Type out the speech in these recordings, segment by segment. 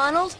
Donald?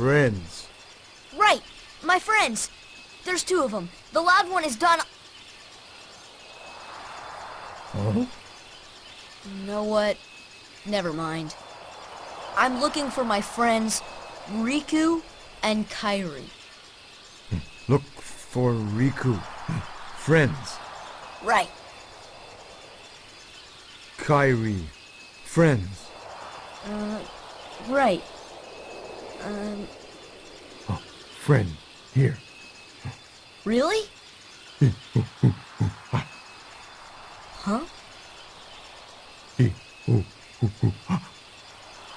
Friends. Right, my friends. There's two of them. The loud one is Don. Oh? Uh-huh. You know what? Never mind. I'm looking for my friends Riku and Kairi. Hmm. Look for Riku. Hmm. Friends. Right. Kairi. Friends. Uh, right. Um, Oh, friend. Here. really? Huh?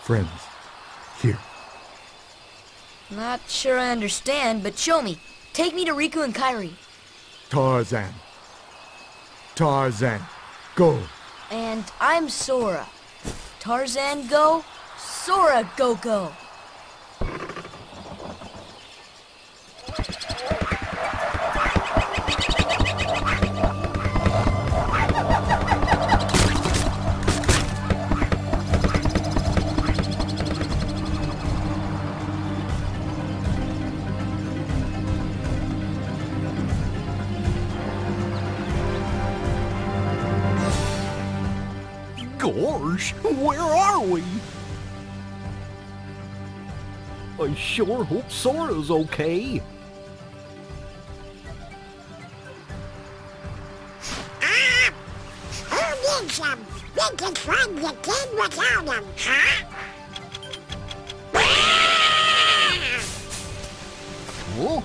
Friends. Here. Not sure I understand, but show me. Take me to Riku and Kairi. Tarzan. Tarzan. Go. And I'm Sora. Tarzan go, Sora go go. I sure hope Sora's okay. Ah, who needs them? We can find the kid without them, huh? Oh,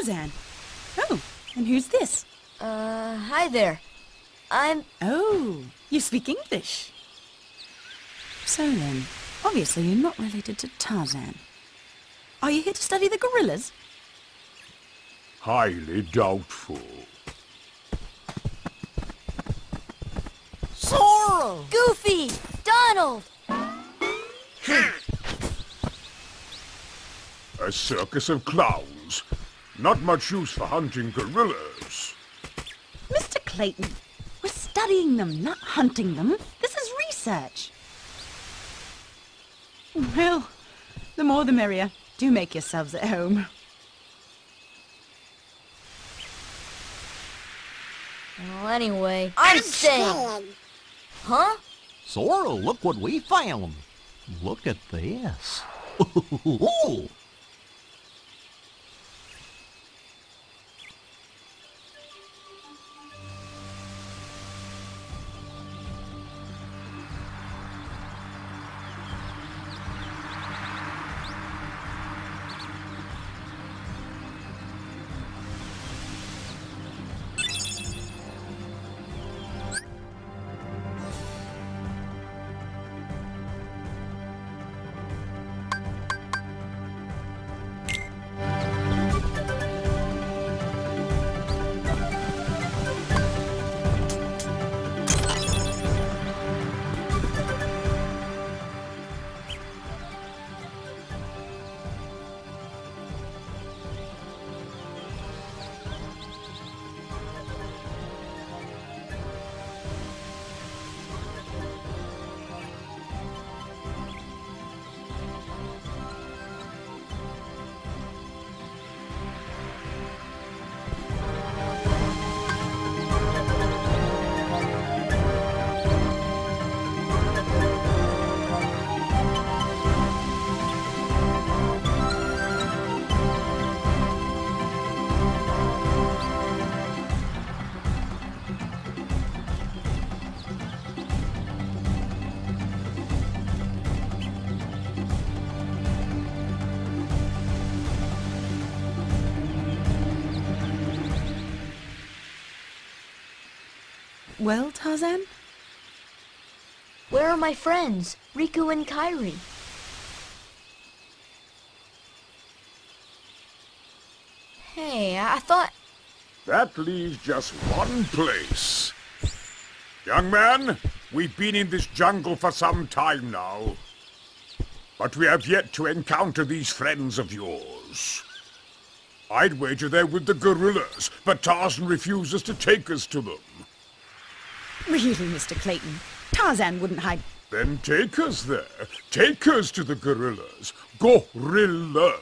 Tarzan. Oh, and who's this? Uh, hi there. I'm... Oh, you speak English. So then, obviously you're not related to Tarzan. Are you here to study the gorillas? Highly doubtful. Sora! Goofy! Donald! A circus of clowns. Not much use for hunting gorillas. Mr. Clayton, we're studying them, not hunting them. This is research. Well, the more the merrier. Do make yourselves at home. Well, anyway, I'm staying. staying. Huh? Sora, look what we found. Look at this. Ooh. Well, Tarzan? Where are my friends, Riku and Kairi? Hey, I I thought... That leaves just one place. Young man, we've been in this jungle for some time now. But we have yet to encounter these friends of yours. I'd wager they're with the gorillas, but Tarzan refuses to take us to them. Really, Mr. Clayton? Tarzan wouldn't hide. Then take us there. Take us to the gorillas. Gorillas.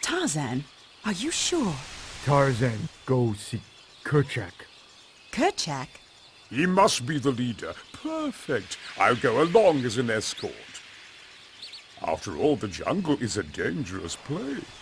Tarzan, are you sure? Tarzan, go see Kerchak. Kerchak? He must be the leader. Perfect. I'll go along as an escort. After all, the jungle is a dangerous place.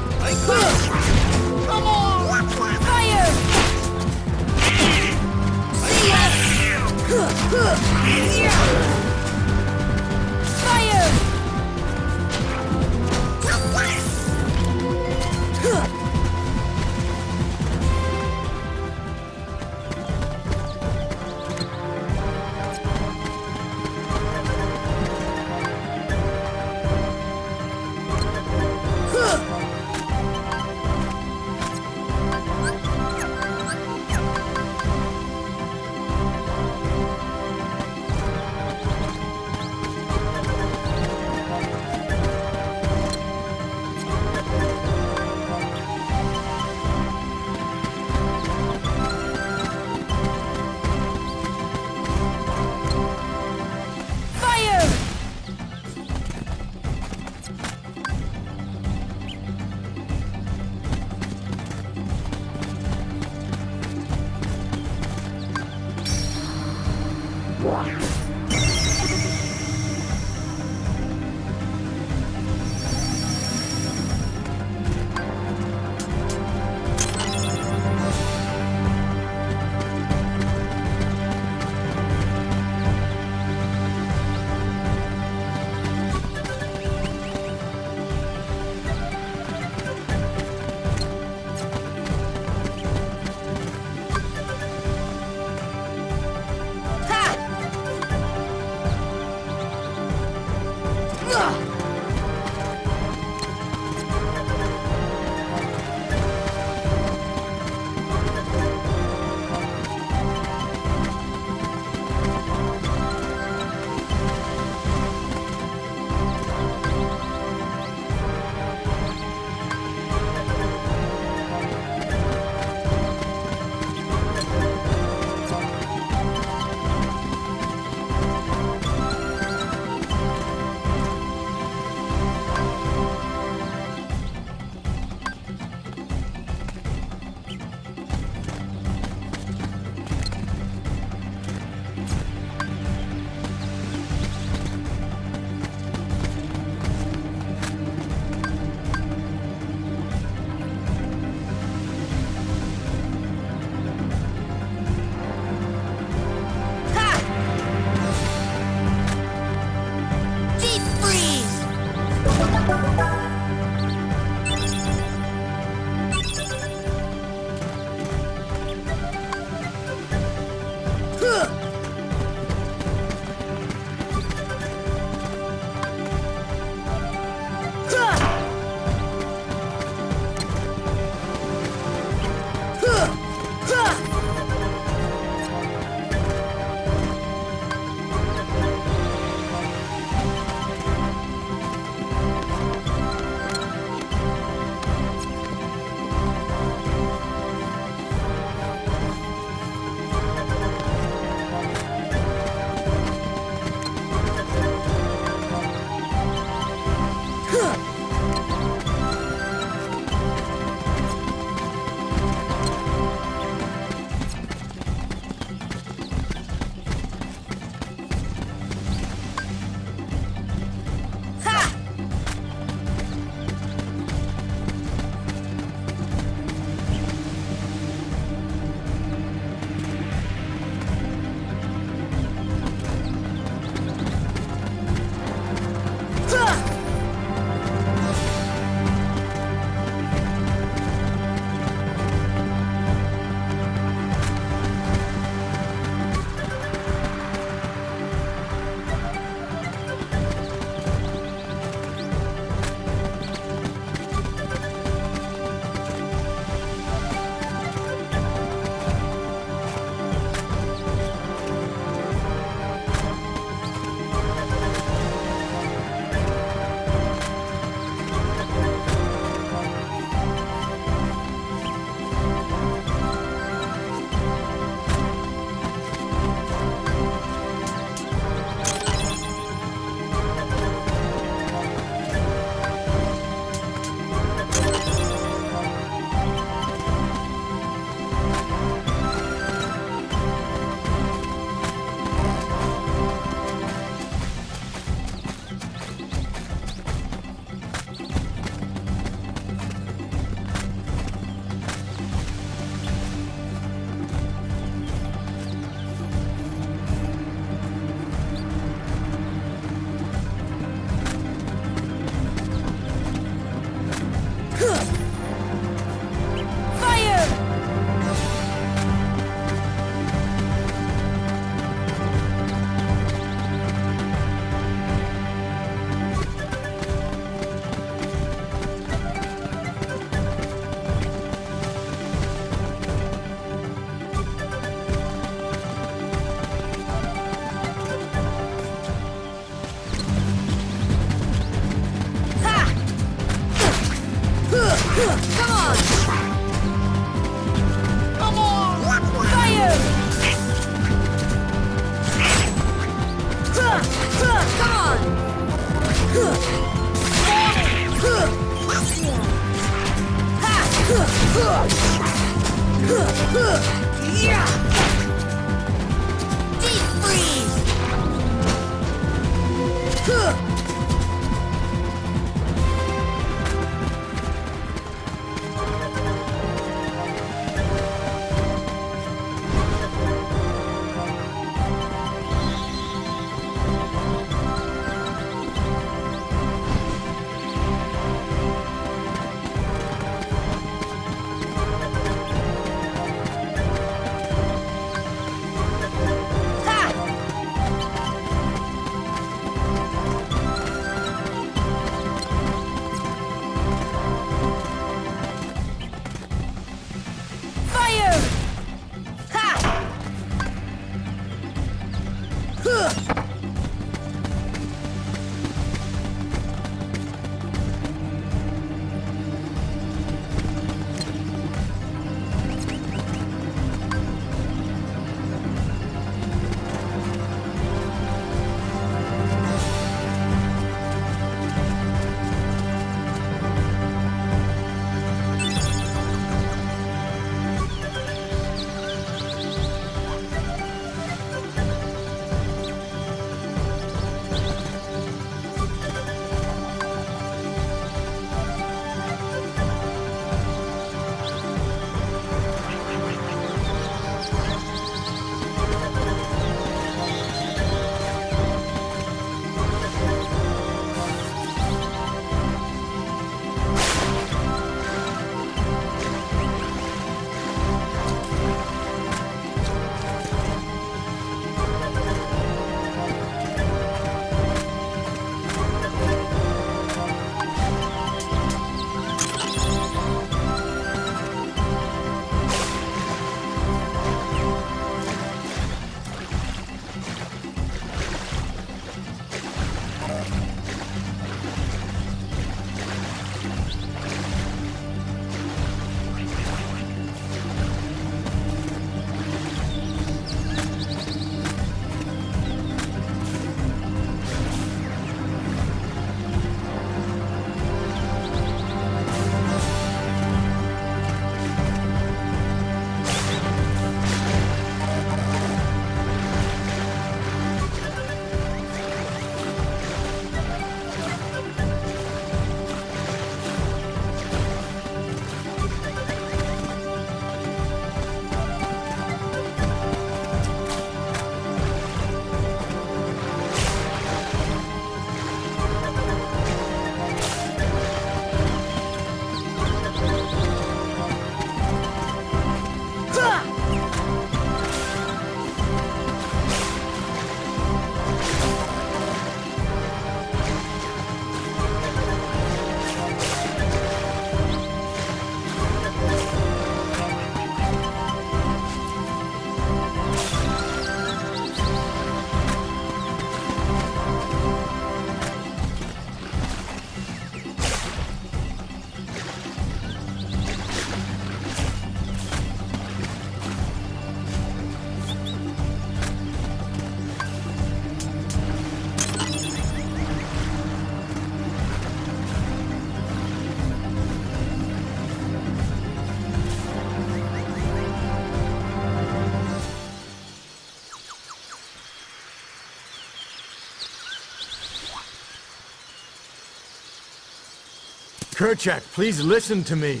Kerchak, please listen to me.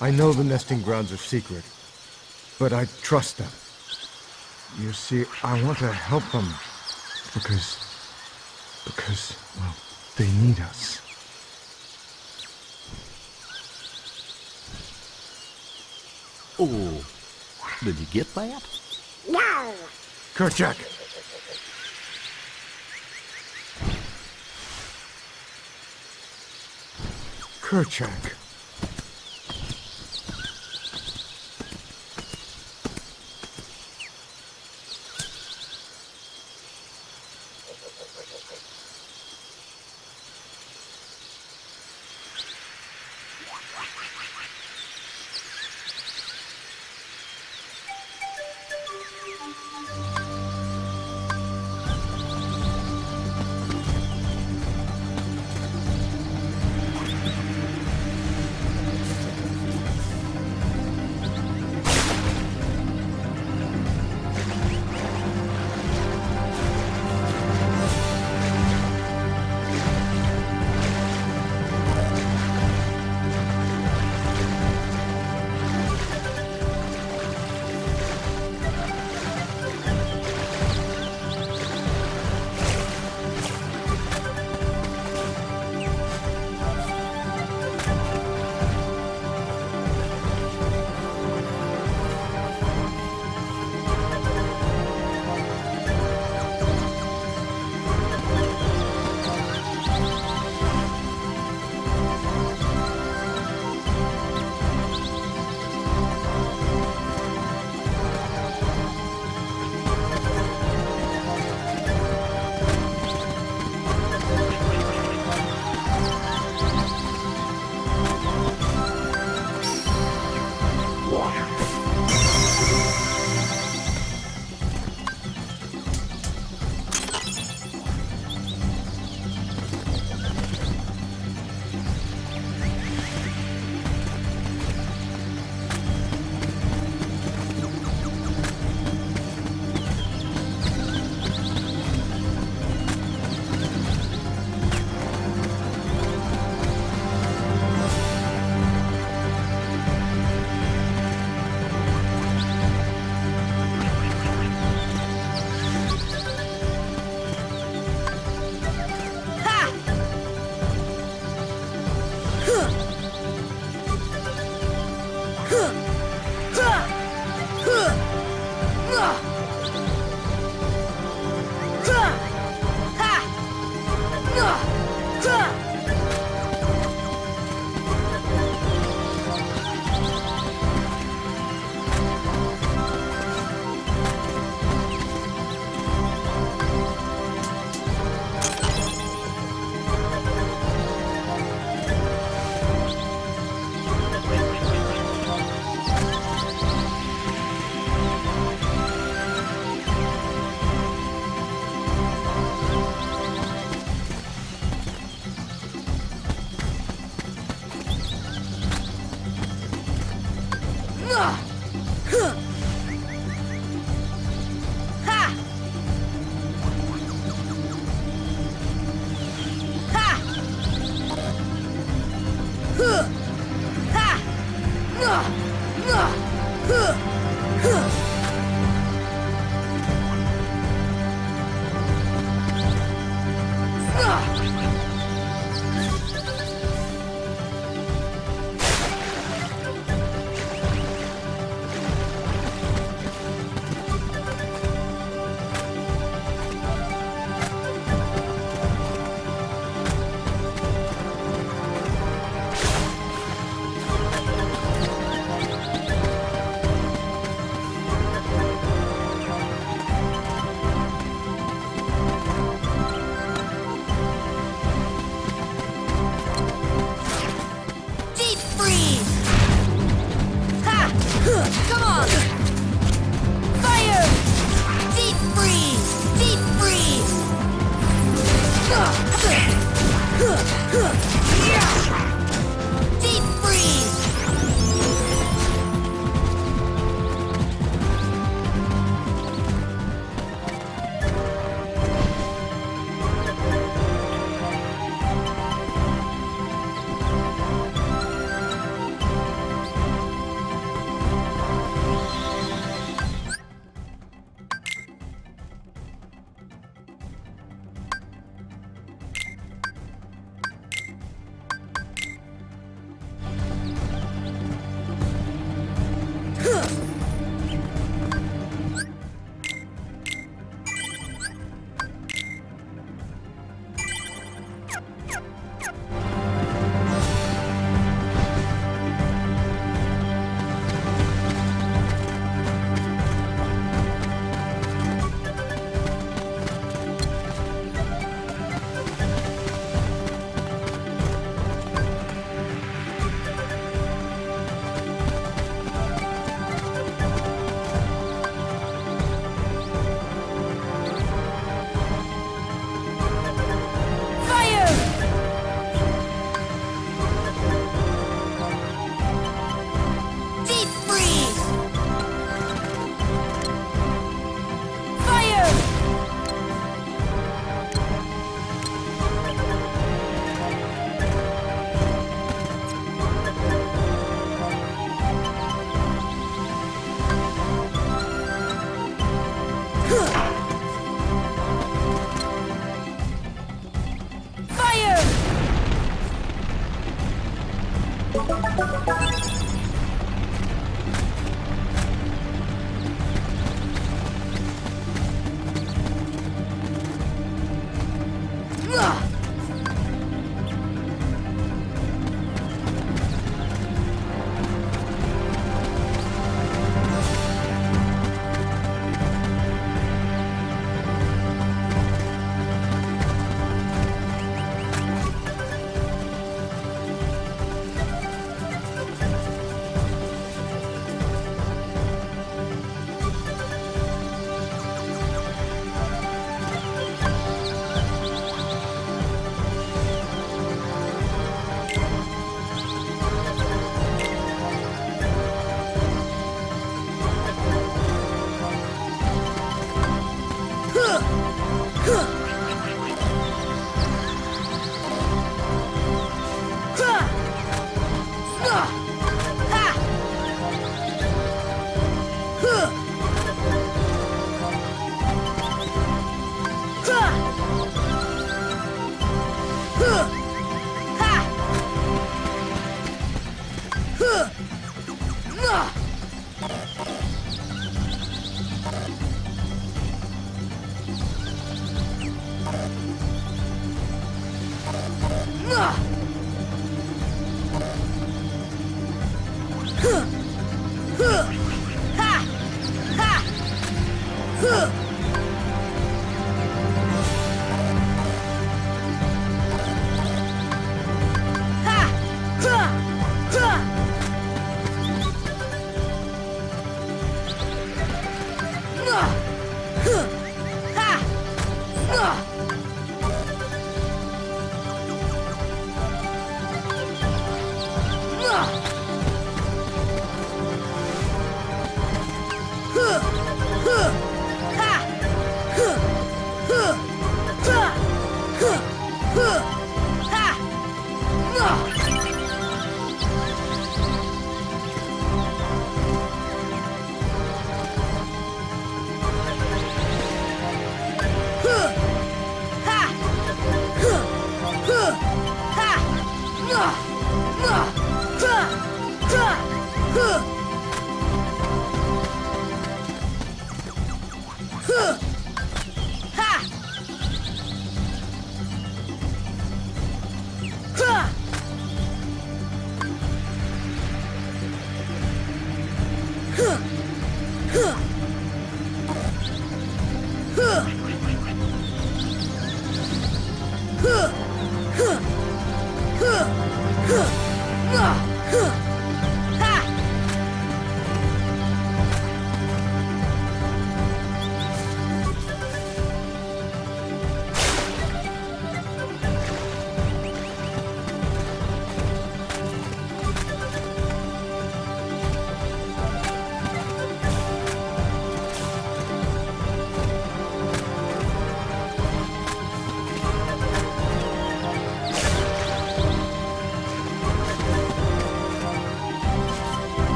I know the nesting grounds are secret, but I trust them. You see, I want to help them because... because, well, they need us. Oh, did you get that? No. Kerchak! Kerchak.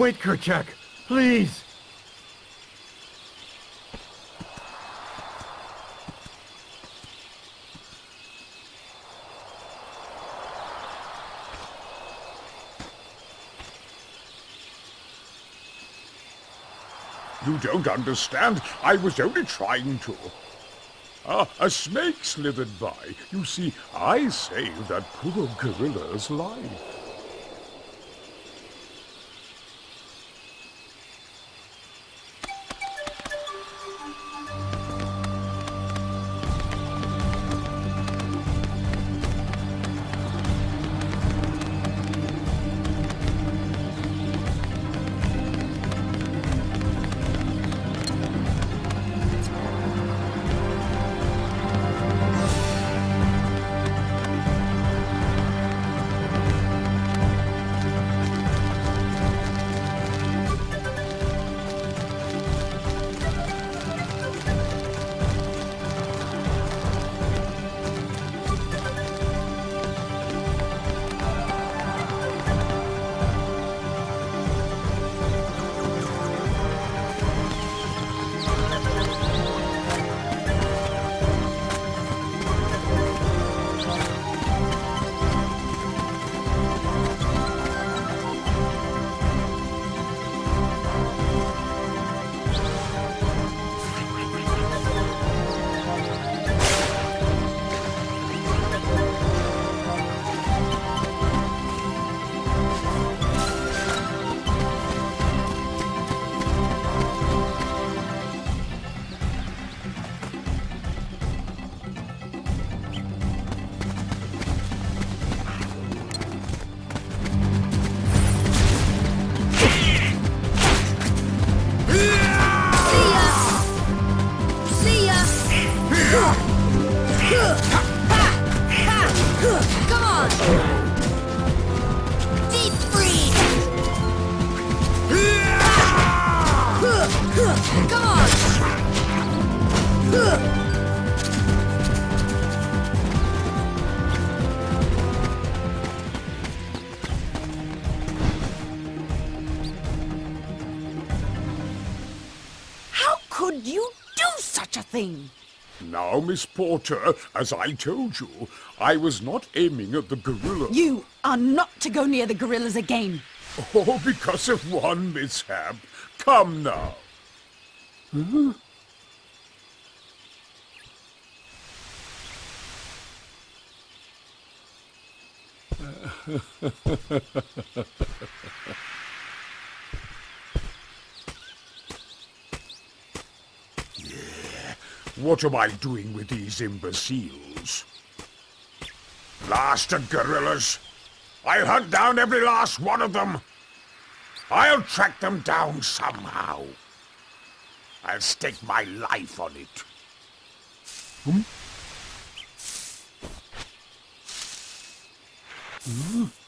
Wait, Kerchak, please. You don't understand. I was only trying to. Ah, a snake slithered by. You see, I saved that poor gorilla's life. Porter, as I told you, I was not aiming at the gorilla. You are not to go near the gorillas again. Oh, because of one mishap. Come now. Yeah, What am I doing with these imbeciles? Blasted gorillas! I'll hunt down every last one of them! I'll track them down somehow. I'll stake my life on it. Heartless!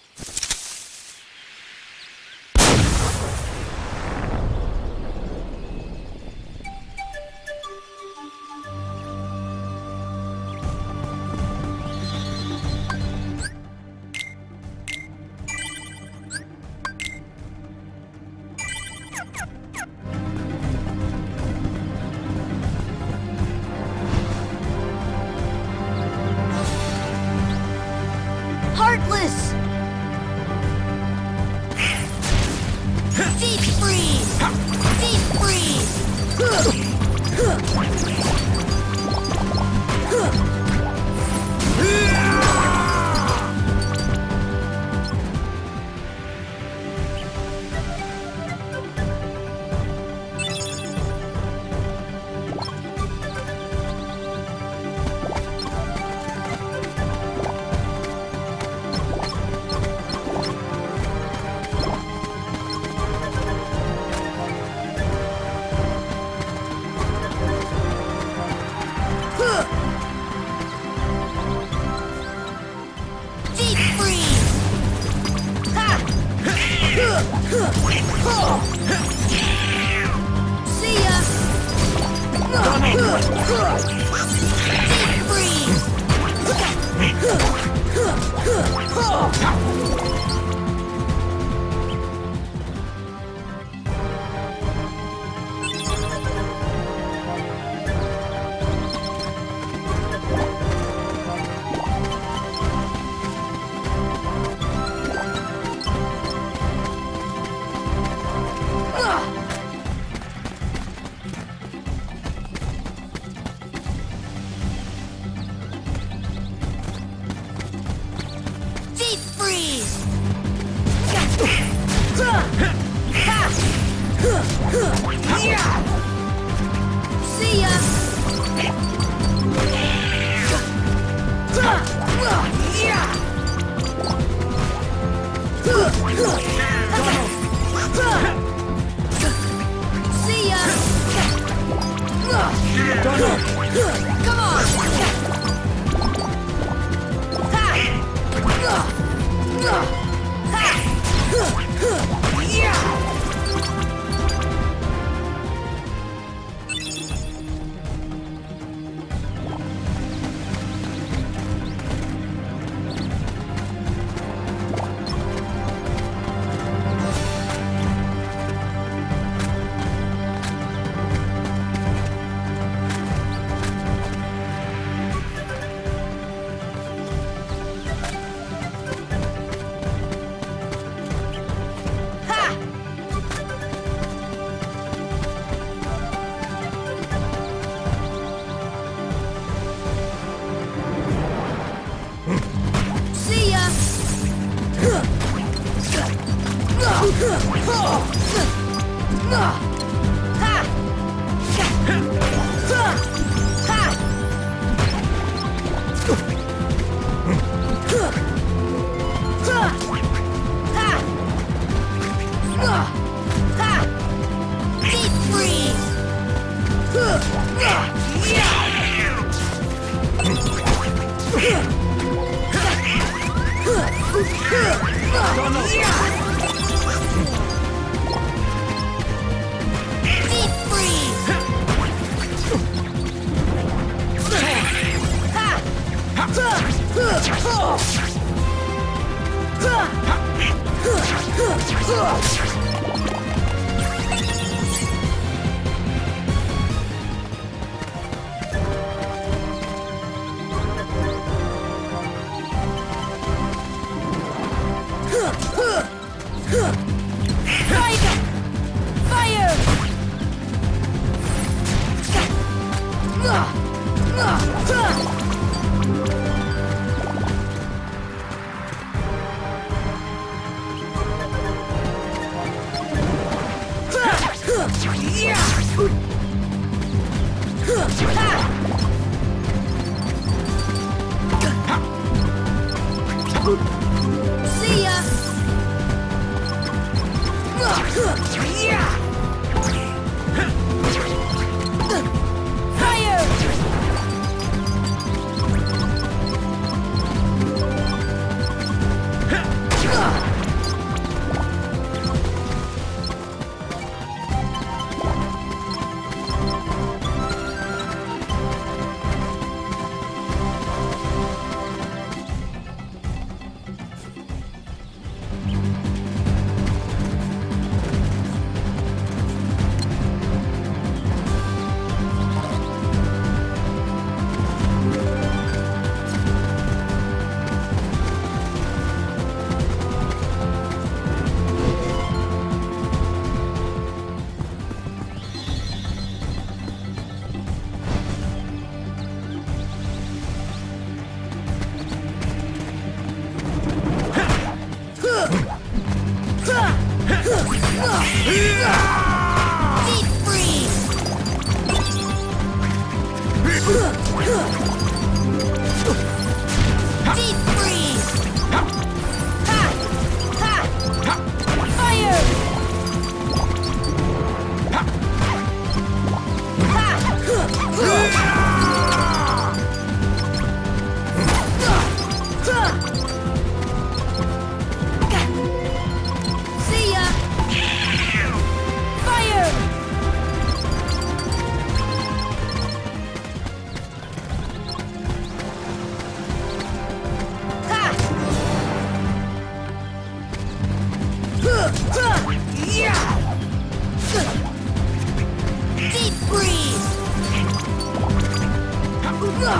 Come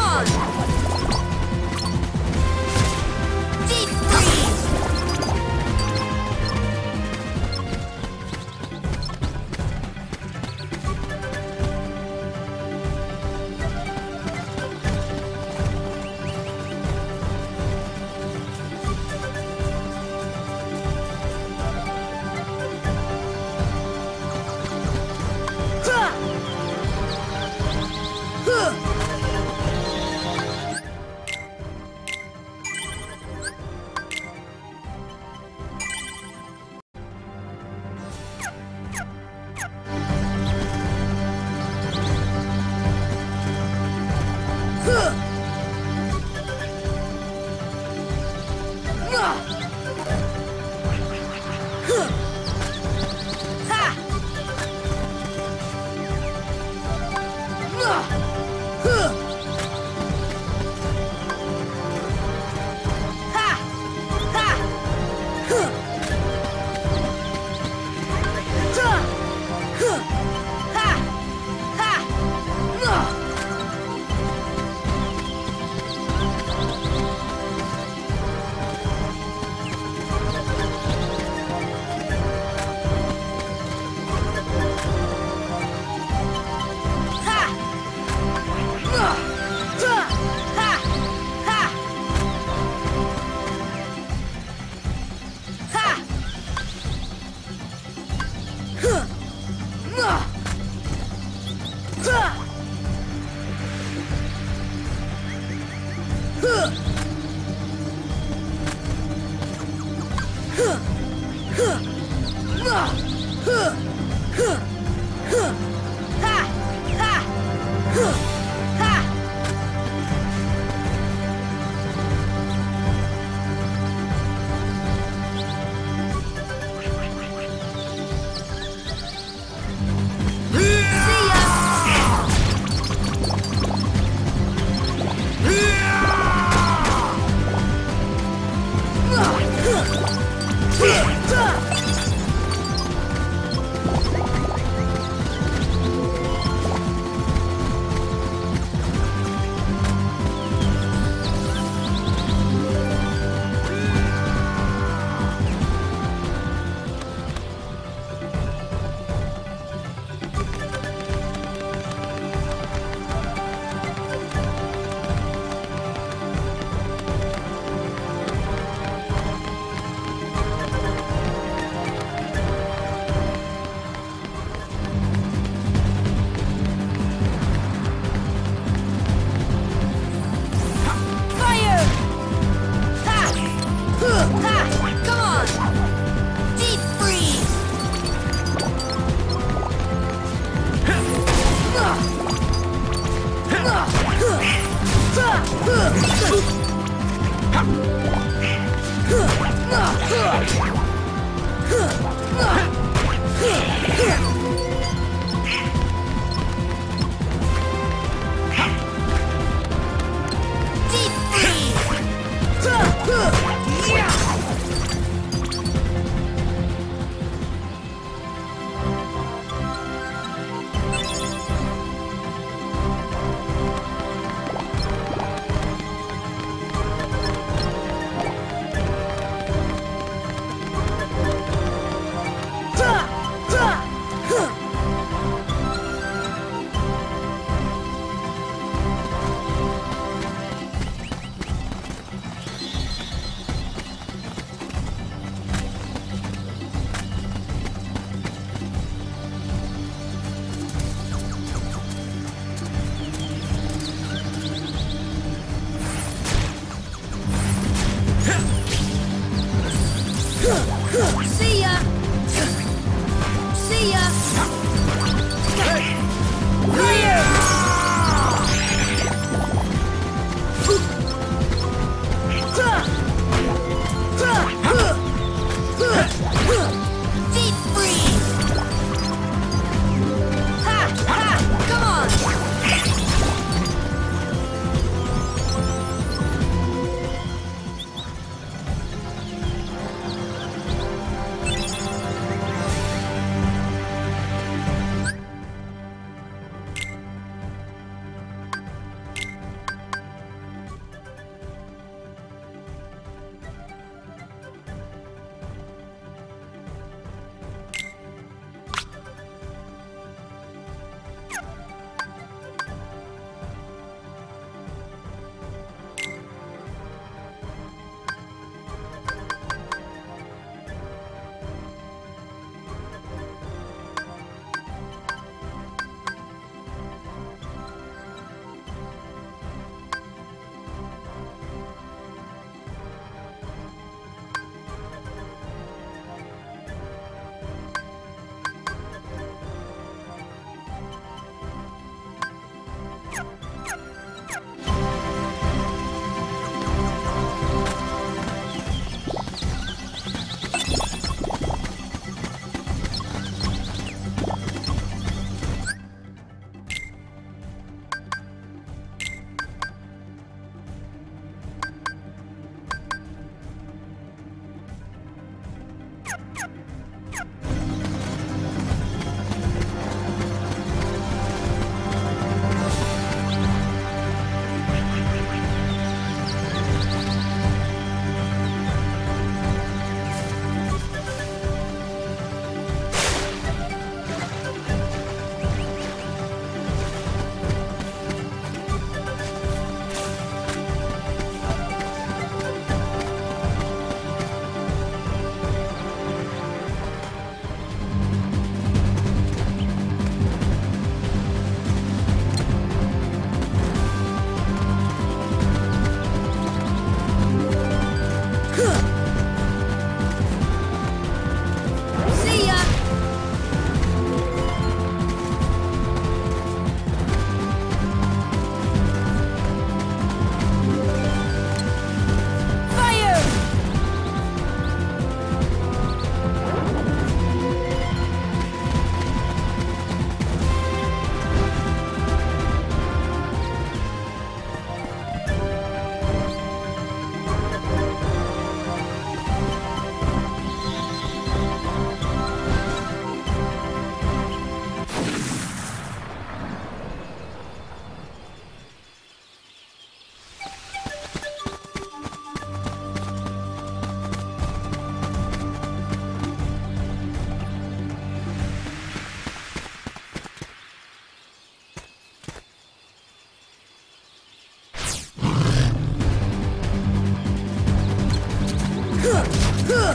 on!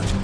See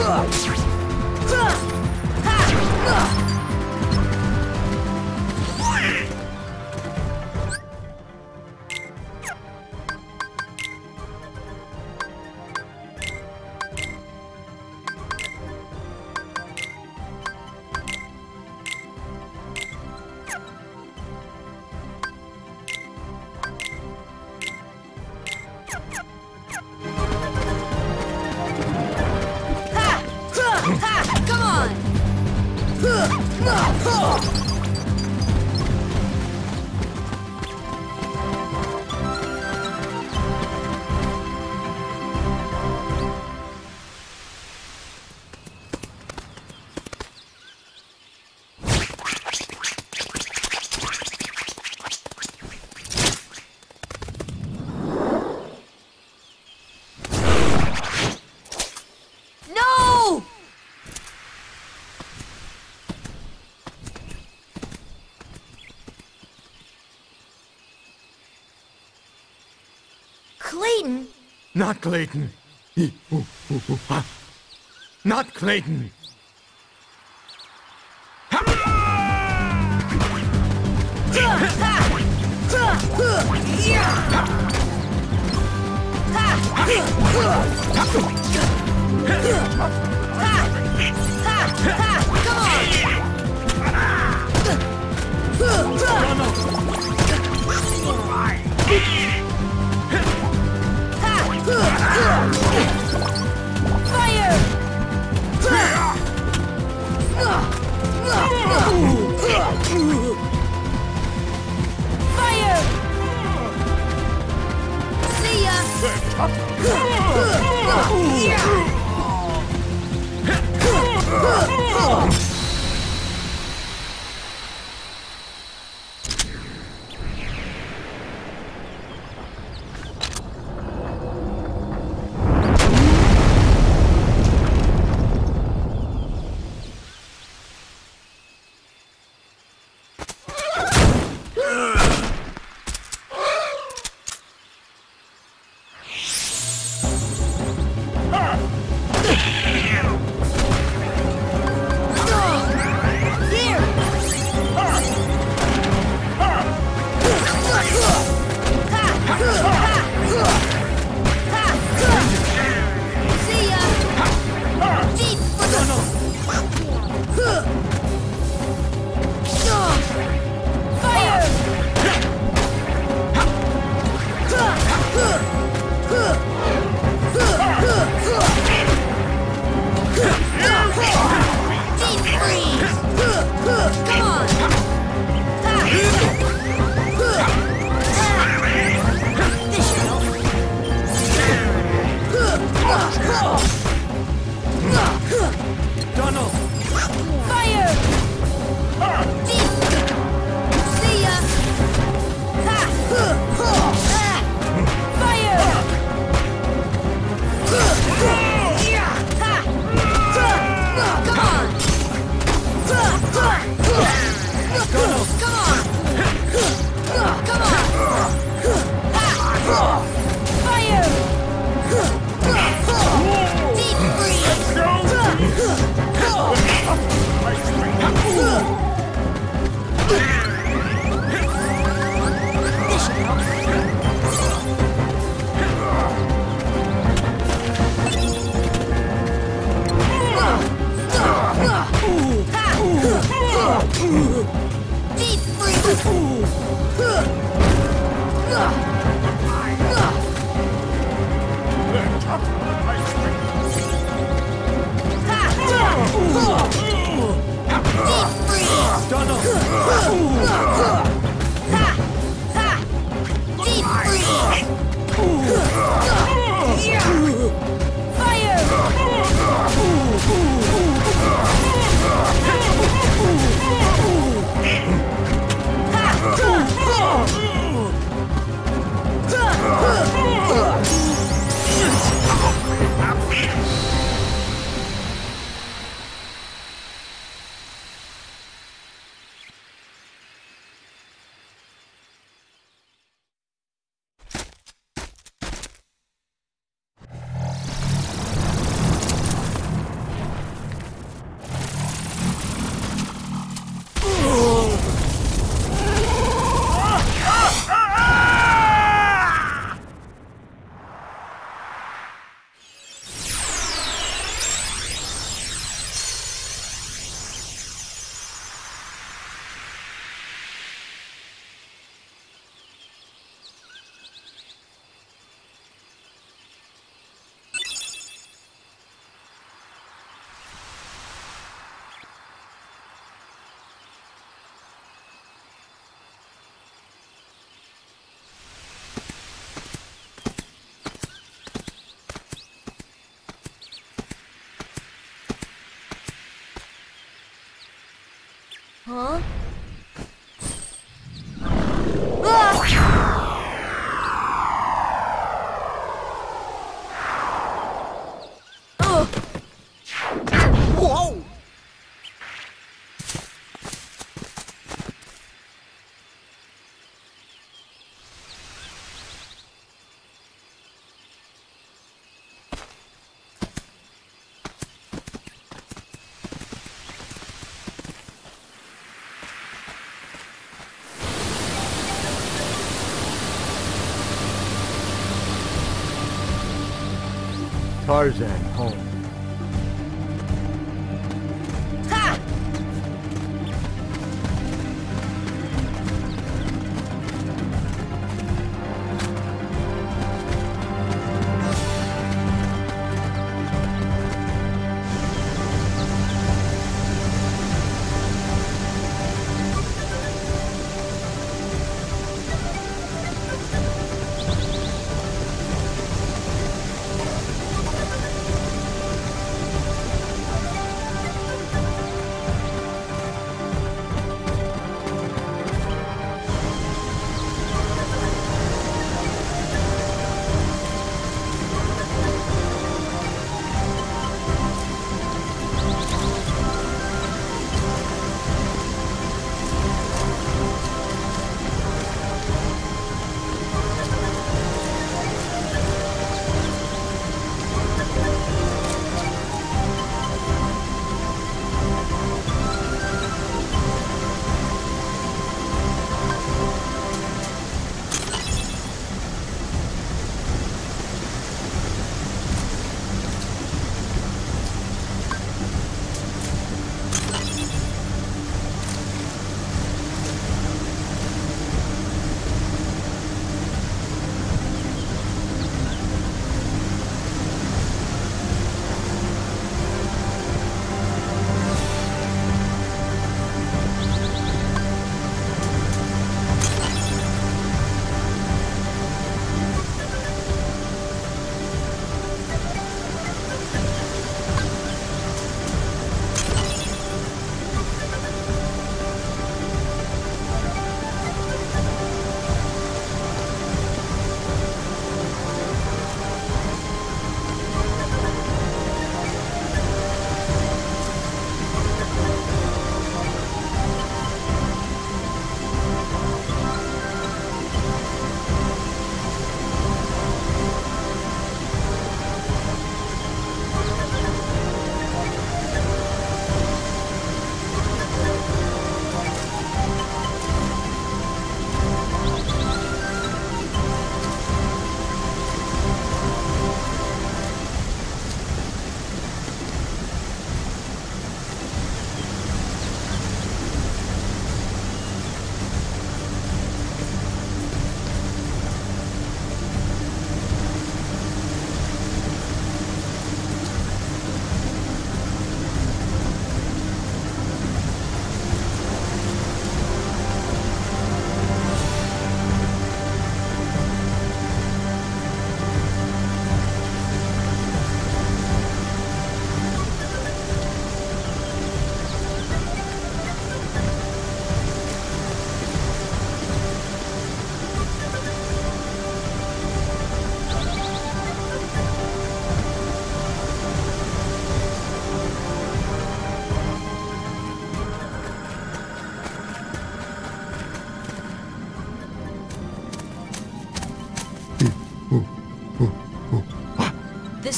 Come Not Clayton. Not Clayton. Fire! Huh? Tarzan, home.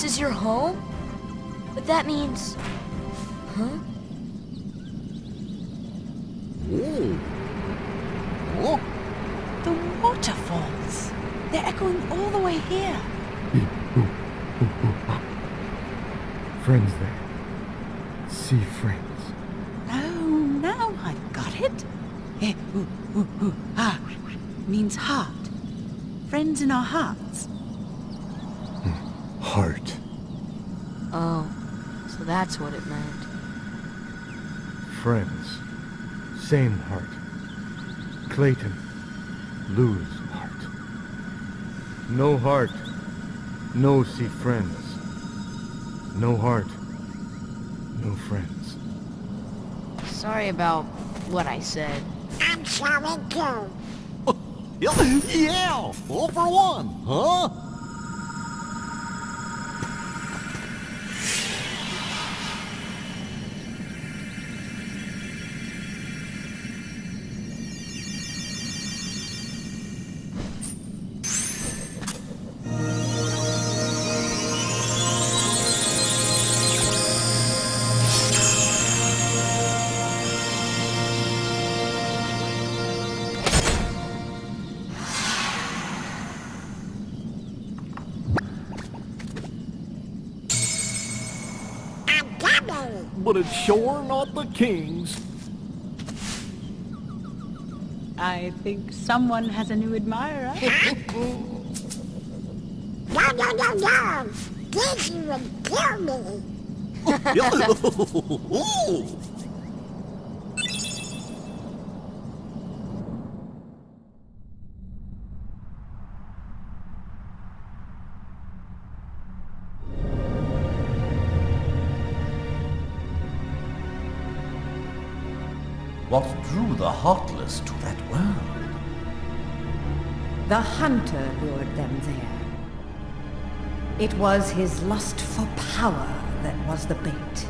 This is your home? But that means... Huh? Ooh. Oh, The waterfalls. They're echoing all the way here. Friends there. See friends. Oh, now I got it. Eh, ooh, ooh, ooh, ah, means heart. Friends in our hearts. Heart. Oh, so that's what it meant. Friends. Same heart. Clayton. Lose heart. No heart. No see friends. No heart. No friends. Sorry about what I said. I'm sorry too. yeah, all for one, huh? Sure not the king's. I think someone has a new admirer. No, no, no, no. This would kill me. the Heartless to that world? The hunter lured them there. It was his lust for power that was the bait.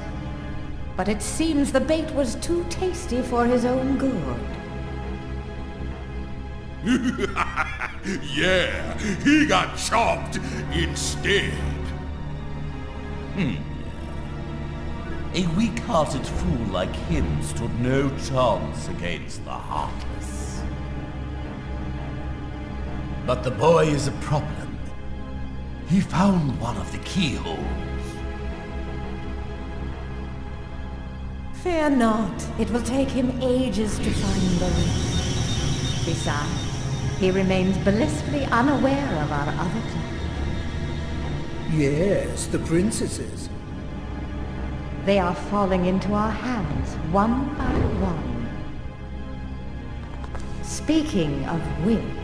But it seems the bait was too tasty for his own good. Yeah, he got chopped instead. Hmm. A weak-hearted fool like him stood no chance against the Heartless. But the boy is a problem. He found one of the keyholes. Fear not. It will take him ages to find the ring. Besides, he remains blissfully unaware of our other plan. Yes, the princesses. They are falling into our hands, one by one. Speaking of which...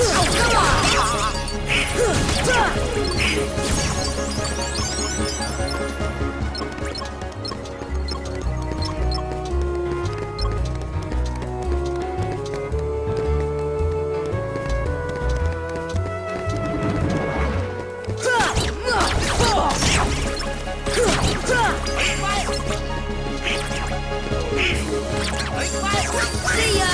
See ya!